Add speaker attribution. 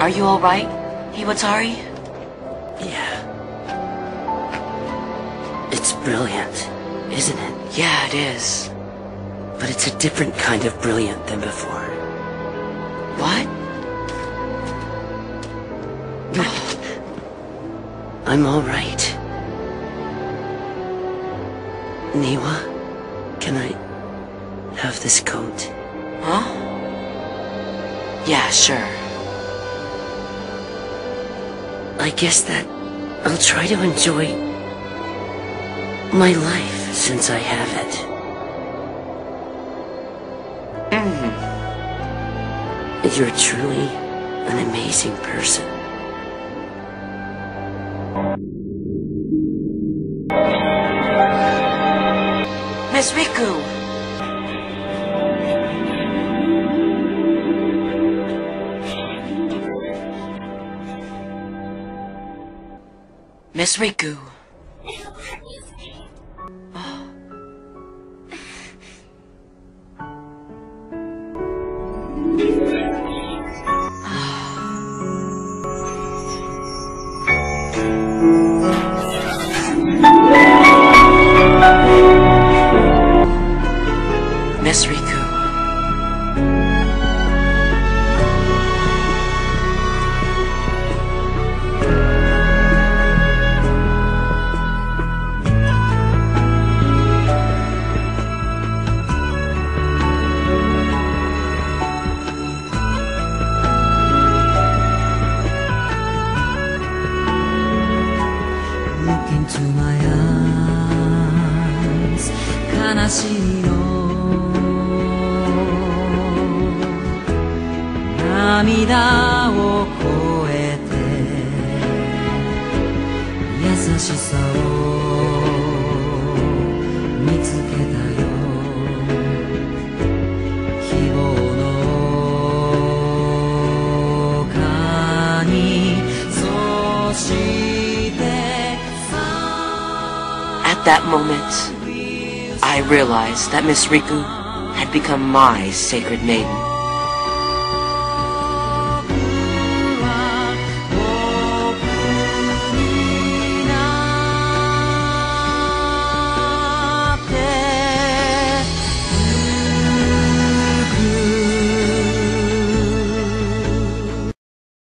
Speaker 1: Are you alright, Hiwatari?
Speaker 2: Yeah. It's brilliant, isn't it?
Speaker 1: Yeah, it is.
Speaker 2: But it's a different kind of brilliant than before.
Speaker 1: What?
Speaker 2: I'm alright. Niwa, can I have this coat?
Speaker 1: Huh? Yeah, sure.
Speaker 2: I guess that I'll try to enjoy my life since I have it.
Speaker 1: Mm.
Speaker 2: You're truly an amazing person.
Speaker 1: Miss Riku! Miss Riku. Miss Riku.
Speaker 3: 悲しみの涙を超えて優しさを
Speaker 1: that moment, I realized that Miss Riku had become my sacred maiden.